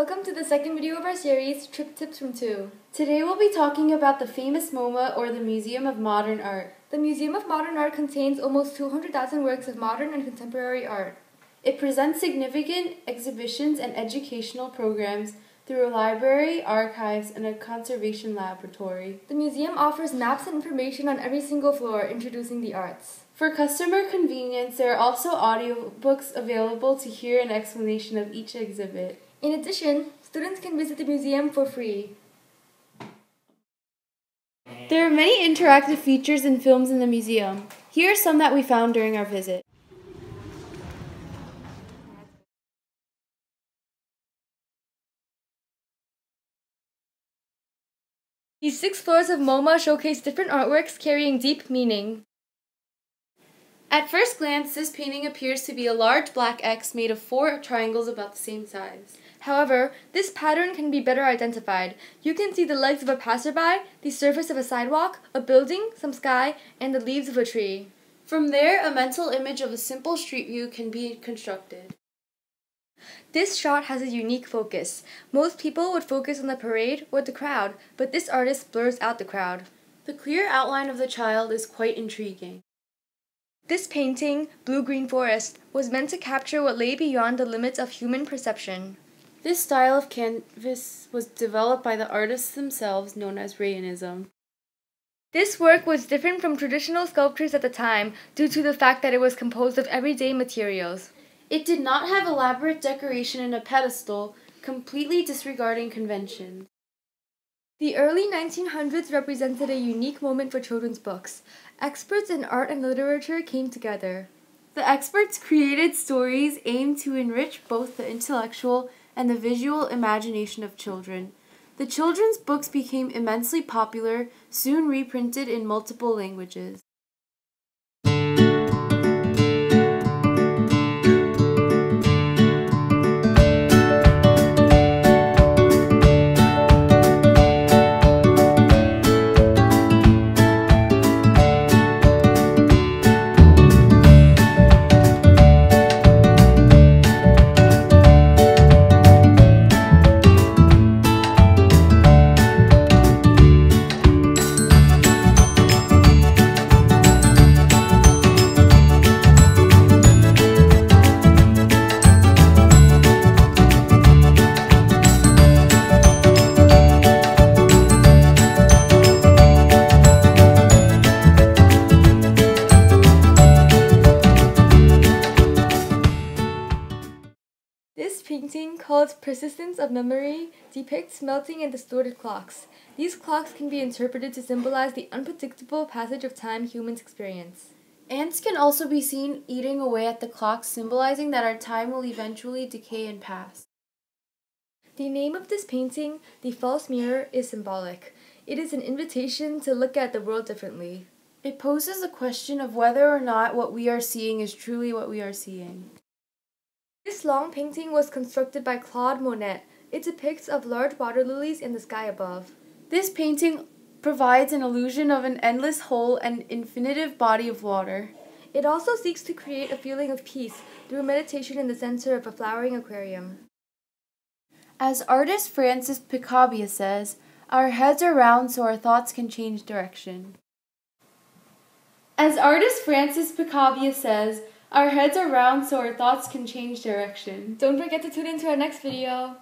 Welcome to the second video of our series, Trip Tips from 2. Today we'll be talking about the famous MoMA or the Museum of Modern Art. The Museum of Modern Art contains almost 200,000 works of modern and contemporary art. It presents significant exhibitions and educational programs through a library, archives, and a conservation laboratory. The museum offers maps and information on every single floor introducing the arts. For customer convenience, there are also audiobooks available to hear an explanation of each exhibit. In addition, students can visit the museum for free. There are many interactive features and films in the museum. Here are some that we found during our visit. These six floors of MoMA showcase different artworks carrying deep meaning. At first glance, this painting appears to be a large black X made of four triangles about the same size. However, this pattern can be better identified. You can see the legs of a passerby, the surface of a sidewalk, a building, some sky, and the leaves of a tree. From there, a mental image of a simple street view can be constructed. This shot has a unique focus. Most people would focus on the parade or the crowd, but this artist blurs out the crowd. The clear outline of the child is quite intriguing. This painting, Blue Green Forest, was meant to capture what lay beyond the limits of human perception. This style of canvas was developed by the artists themselves, known as Rayonism. This work was different from traditional sculptures at the time due to the fact that it was composed of everyday materials. It did not have elaborate decoration and a pedestal, completely disregarding conventions. The early 1900s represented a unique moment for children's books. Experts in art and literature came together. The experts created stories aimed to enrich both the intellectual and the visual imagination of children. The children's books became immensely popular, soon reprinted in multiple languages. This painting, called Persistence of Memory, depicts melting and distorted clocks. These clocks can be interpreted to symbolize the unpredictable passage of time humans experience. Ants can also be seen eating away at the clocks, symbolizing that our time will eventually decay and pass. The name of this painting, The False Mirror, is symbolic. It is an invitation to look at the world differently. It poses the question of whether or not what we are seeing is truly what we are seeing. This long painting was constructed by Claude Monet. It depicts of large water lilies in the sky above. This painting provides an illusion of an endless whole and infinitive body of water. It also seeks to create a feeling of peace through meditation in the center of a flowering aquarium. As artist Francis Picabia says, our heads are round so our thoughts can change direction. As artist Francis Picabia says, our heads are round so our thoughts can change direction. Don't forget to tune into our next video.